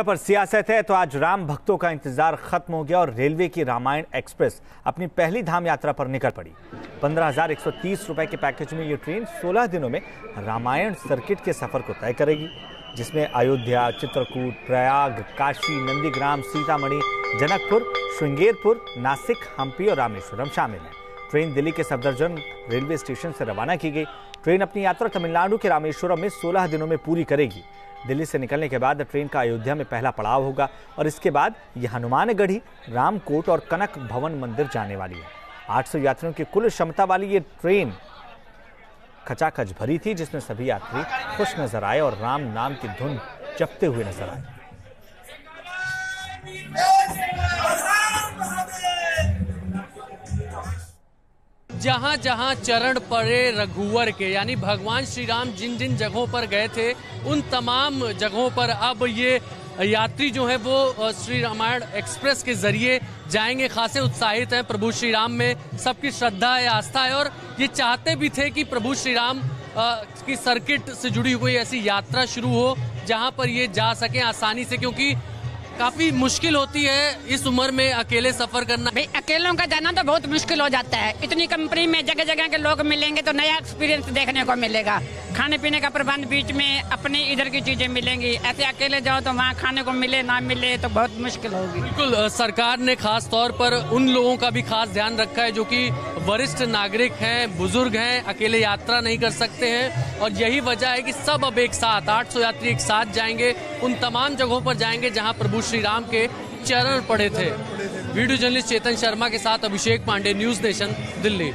पर सियासत है तो आज राम भक्तों का इंतज़ार खत्म हो गया और रेलवे की रामायण एक्सप्रेस अपनी पहली धाम यात्रा पर निकल पड़ी। पंद्रह हज़ार एक सौ तीस रुपए के पैकेज में ये ट्रेन 16 दिनों में रामायण सर्किट के सफ़र को तय करेगी, जिसमें अयोध्या, चित्रकूट, प्रयाग, काशी, नंदीग्राम, सीतामढ़ी, जनकपुर, श्रृंगेरपुर, नासिक, हम्पी और रामेश्वरम शामिल हैं। ट्रेन दिल्ली के सफदरजंग रेलवे स्टेशन से रवाना की गई। ट्रेन अपनी यात्रा तमिलनाडु के रामेश्वरम में 16 दिनों में पूरी करेगी। दिल्ली से निकलने के बाद ट्रेन का अयोध्या में पहला पड़ाव होगा और इसके बाद यह हनुमानगढ़ी, रामकोट और कनक भवन मंदिर जाने वाली है। 800 यात्रियों की कुल क्षमता वाली ये ट्रेन खचाखच भरी थी, जिसमें सभी यात्री खुश नज़र आए और राम नाम की धुन जपते हुए नज़र आए। जहाँ जहाँ चरण पड़े रघुवर के, यानी भगवान श्री राम जिन जिन जगहों पर गए थे, उन तमाम जगहों पर अब ये यात्री जो है वो श्री रामायण एक्सप्रेस के ज़रिए जाएँगे। खासे उत्साहित हैं प्रभु श्री राम में, सबकी श्रद्धा है, आस्था है, और ये चाहते भी थे कि प्रभु श्री राम की सर्किट से जुड़ी हुई ऐसी यात्रा शुरू हो, जहाँ पर ये जा सके आसानी से, क्योंकि काफ़ी मुश्किल होती है इस उम्र में अकेले सफ़र करना। भाई अकेलों का जाना तो बहुत मुश्किल हो जाता है। इतनी कंपनी में जगह जगह के लोग मिलेंगे तो नया एक्सपीरियंस देखने को मिलेगा। खाने पीने का प्रबंध बीच में अपने इधर की चीज़ें मिलेंगी। ऐसे अकेले जाओ तो वहाँ खाने को मिले ना मिले तो बहुत मुश्किल होगी। बिल्कुल सरकार ने खास तौर पर उन लोगों का भी खास ध्यान रखा है जो कि वरिष्ठ नागरिक हैं बुज़ुर्ग हैं अकेले यात्रा नहीं कर सकते हैं। और यही वजह है कि सब अब एक साथ 800 यात्री एक साथ जाएँगे उन तमाम जगहों पर जाएँगे जहाँ श्री राम के चरण पड़े थे। वीडियो जर्नलिस्ट चेतन शर्मा के साथ अभिषेक पांडे, न्यूज़ नेशन, दिल्ली।